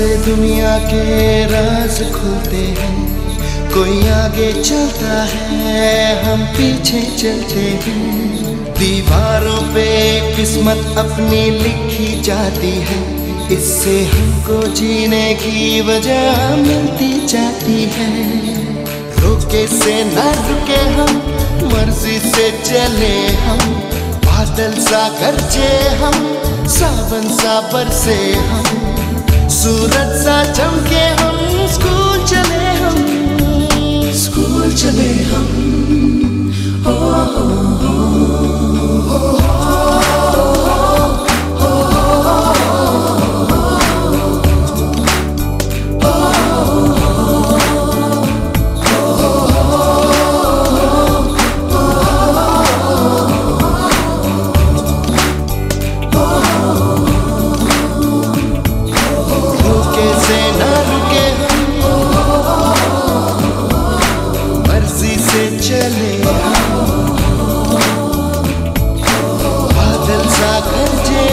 दुनिया के राज खुलते हैं। कोई आगे चलता है, हम पीछे चलते हैं। दीवारों पे किस्मत अपनी लिखी जाती है। इससे हमको जीने की वजह मिलती जाती है। रोके से न रुके हम, मर्ज़ी से चले हम। बादल सा गरजे हम, सावन सा बरसे हम। सूरज सा चमके हम बादल सा गरजे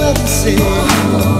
força do.